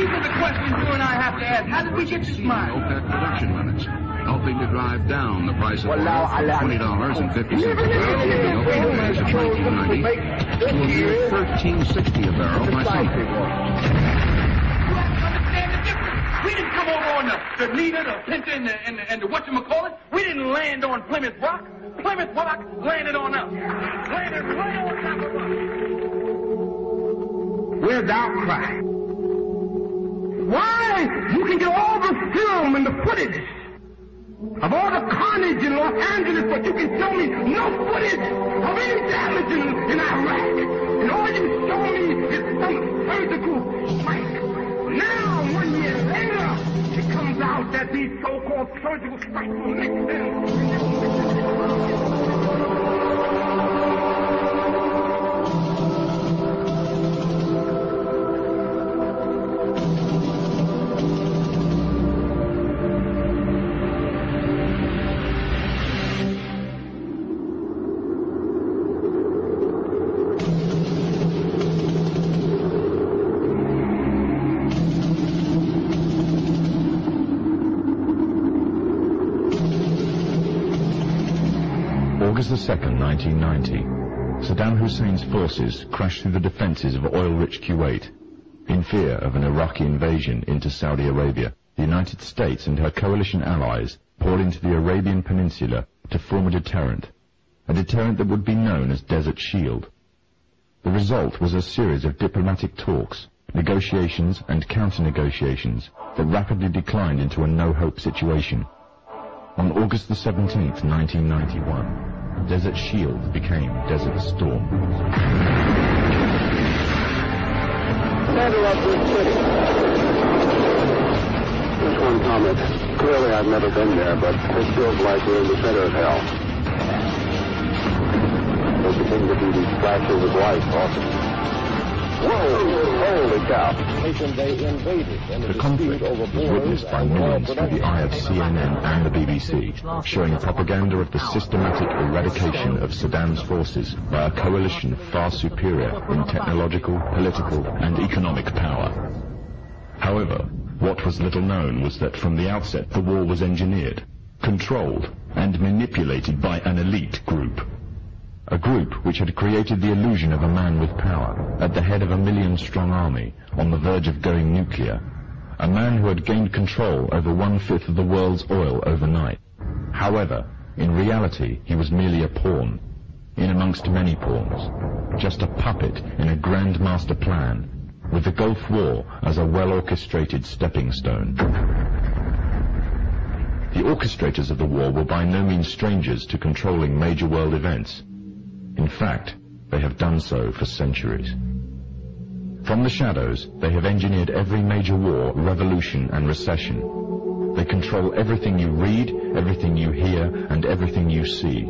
These are the questions you and I have to ask. How did we get this mine? OPEC production limits, helping to drive down the price of oil from $20.50 a barrel in the opening days of 1990 to a mere $13.60 a barrel by summer. understand the difference. We didn't come over on the, the Nina, the Pinta, and the, and the, and the whatchamacallit. We didn't land on Plymouth Rock. Plymouth Rock landed on us. Landed right on top of us. Where's the outcry? Why? You can get all the film and the footage of all the carnage in Los Angeles, but you can show me no footage of any damage in, in Iraq. And all you show me is some surgical strike. Now, one year later, it comes out that these so-called surgical strikes will make sense. August the 2nd, 1990. Saddam Hussein's forces crashed through the defenses of oil-rich Kuwait. In fear of an Iraqi invasion into Saudi Arabia, the United States and her coalition allies poured into the Arabian Peninsula to form a deterrent, a deterrent that would be known as Desert Shield. The result was a series of diplomatic talks, negotiations and counter-negotiations that rapidly declined into a no-hope situation. On August the 17th, 1991, Desert Shield became Desert Storm. Center of this city. Just one comment. Clearly, I've never been there, but this feels like we're in the center of hell. There begin to be these flashes of light often. Whoa! Holy cow! They invaded and The conflict was witnessed by millions through the eye of CNN and the BBC, showing propaganda of the systematic eradication of Saddam's forces by a coalition far superior in technological, political and economic power. However, what was little known was that from the outset the war was engineered, controlled and manipulated by an elite group. A group which had created the illusion of a man with power, at the head of a million-strong army, on the verge of going nuclear. A man who had gained control over one-fifth of the world's oil overnight. However, in reality, he was merely a pawn, in amongst many pawns. Just a puppet in a grand master plan, with the Gulf War as a well-orchestrated stepping stone. The orchestrators of the war were by no means strangers to controlling major world events. In fact, they have done so for centuries. From the shadows, they have engineered every major war, revolution and recession. They control everything you read, everything you hear, and everything you see.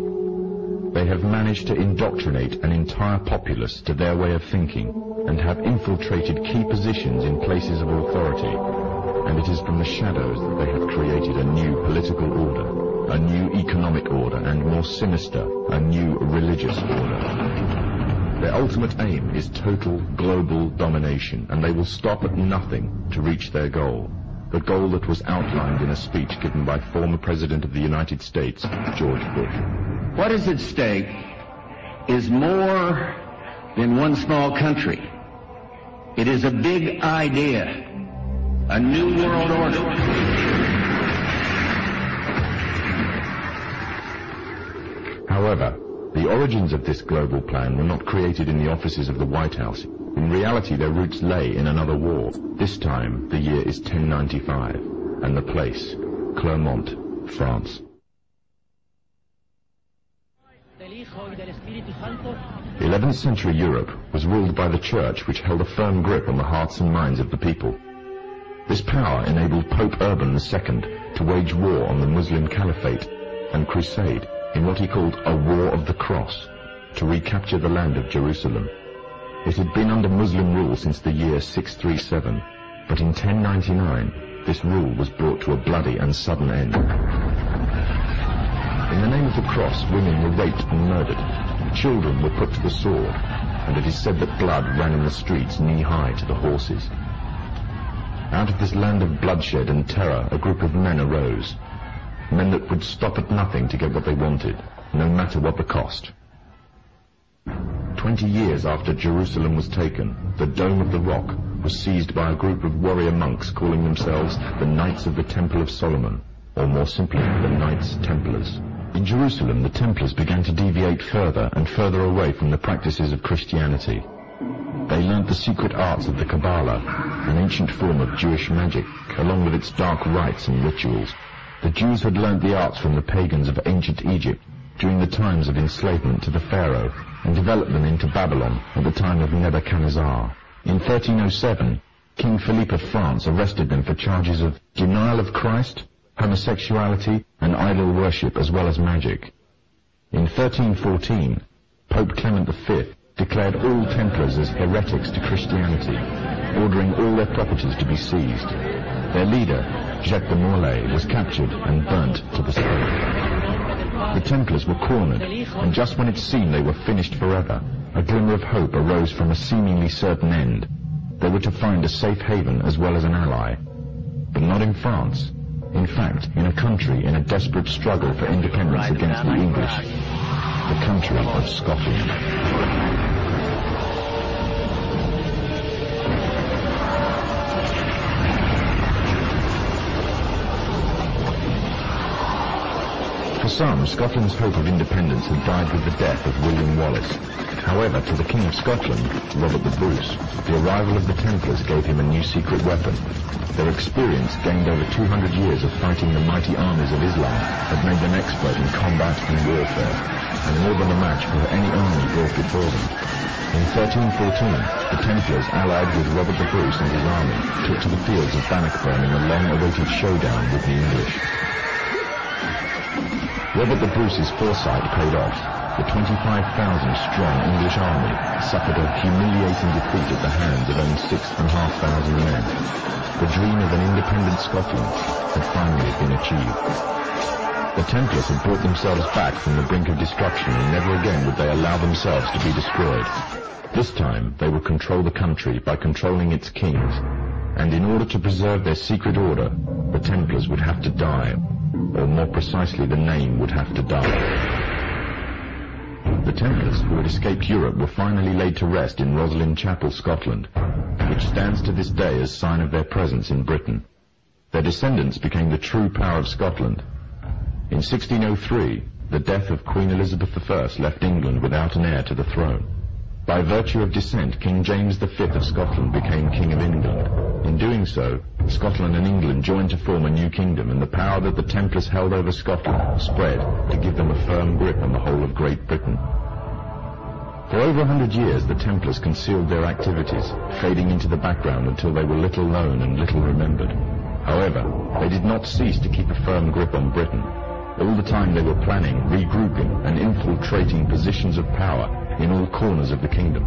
They have managed to indoctrinate an entire populace to their way of thinking and have infiltrated key positions in places of authority. And it is from the shadows that they have created a new political order, a new economic order, and more sinister, a new religious order. Their ultimate aim is total global domination, and they will stop at nothing to reach their goal. The goal that was outlined in a speech given by former President of the United States, George Bush. What is at stake is more than one small country. It is a big idea, a new world order. However, the origins of this global plan were not created in the offices of the White House. In reality, their roots lay in another war. This time, the year is 1095, and the place, Clermont, France. 11th century Europe was ruled by the Church which held a firm grip on the hearts and minds of the people. This power enabled Pope Urban II to wage war on the Muslim Caliphate and crusade in what he called a War of the Cross to recapture the land of Jerusalem. It had been under Muslim rule since the year 637, but in 1099 this rule was brought to a bloody and sudden end. In the name of the cross, women were raped and murdered. Children were put to the sword, and it is said that blood ran in the streets knee-high to the horses. Out of this land of bloodshed and terror, a group of men arose. Men that would stop at nothing to get what they wanted, no matter what the cost. Twenty years after Jerusalem was taken, the Dome of the Rock was seized by a group of warrior monks calling themselves the Knights of the Temple of Solomon, or more simply, the Knights Templars. In Jerusalem, the Templars began to deviate further and further away from the practices of Christianity. They learnt the secret arts of the Kabbalah, an ancient form of Jewish magic, along with its dark rites and rituals. The Jews had learnt the arts from the pagans of ancient Egypt during the times of enslavement to the Pharaoh and developed them into Babylon at the time of Nebuchadnezzar. In 1307, King Philip of France arrested them for charges of denial of Christ, homosexuality, and idol worship as well as magic. In 1314, Pope Clement V declared all Templars as heretics to Christianity, ordering all their properties to be seized. Their leader, Jacques de Molay, was captured and burnt to the stake. The Templars were cornered, and just when it seemed they were finished forever, a glimmer of hope arose from a seemingly certain end. They were to find a safe haven as well as an ally. But not in France. In fact, in a country in a desperate struggle for independence against the English. The country of Scotland. Some, Scotland's hope of independence had died with the death of William Wallace. However, to the King of Scotland, Robert the Bruce, the arrival of the Templars gave him a new secret weapon. Their experience, gained over 200 years of fighting the mighty armies of Islam, had made them expert in combat and warfare, and more than a match for any army brought before them. In 1314, the Templars, allied with Robert the Bruce and his army, took to the fields of Bannockburn in a long-awaited showdown with the English. Robert the Bruce's foresight paid off. The 25,000-strong English army suffered a humiliating defeat at the hands of only 6,500 men. The dream of an independent Scotland had finally been achieved. The Templars had brought themselves back from the brink of destruction and never again would they allow themselves to be destroyed. This time, they would control the country by controlling its kings, and in order to preserve their secret order, the Templars would have to die, or more precisely the name would have to die. The Templars who had escaped Europe were finally laid to rest in Rosslyn Chapel, Scotland, which stands to this day as sign of their presence in Britain. Their descendants became the true power of Scotland. In 1603, the death of Queen Elizabeth I left England without an heir to the throne. By virtue of descent, King James V of Scotland became King of England. In doing so, Scotland and England joined to form a new kingdom, and the power that the Templars held over Scotland spread to give them a firm grip on the whole of Great Britain. For over a hundred years, the Templars concealed their activities, fading into the background until they were little known and little remembered. However, they did not cease to keep a firm grip on Britain. All the time they were planning, regrouping, and infiltrating positions of power in all corners of the kingdom.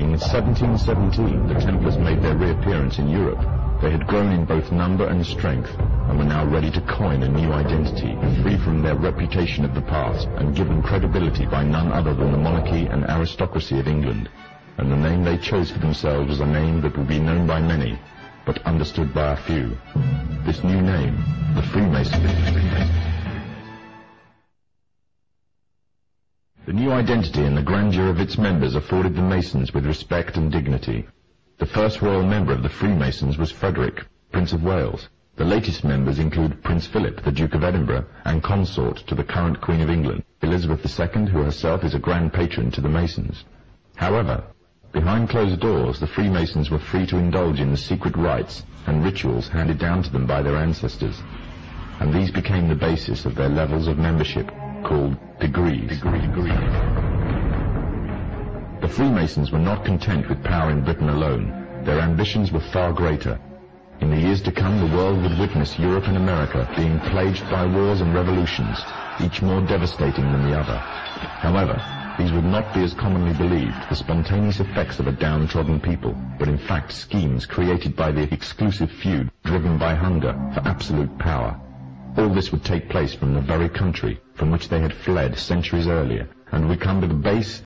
In 1717, the Templars made their reappearance in Europe. They had grown in both number and strength, and were now ready to coin a new identity, free from their reputation of the past, and given credibility by none other than the monarchy and aristocracy of England. And the name they chose for themselves was a name that would be known by many, but understood by a few. This new name, the Freemasons. The new identity and the grandeur of its members afforded the Masons with respect and dignity. The first royal member of the Freemasons was Frederick, Prince of Wales. The latest members include Prince Philip, the Duke of Edinburgh, and consort to the current Queen of England, Elizabeth II, who herself is a grand patron to the Masons. However, behind closed doors, the Freemasons were free to indulge in the secret rites and rituals handed down to them by their ancestors, and these became the basis of their levels of membership called degrees. Degree, degree. The Freemasons were not content with power in Britain alone. Their ambitions were far greater. In the years to come, the world would witness Europe and America being plagued by wars and revolutions, each more devastating than the other. However, these would not be as commonly believed, the spontaneous effects of a downtrodden people, but in fact schemes created by the exclusive feud driven by hunger for absolute power. All this would take place from the very country from which they had fled centuries earlier, and we come to the base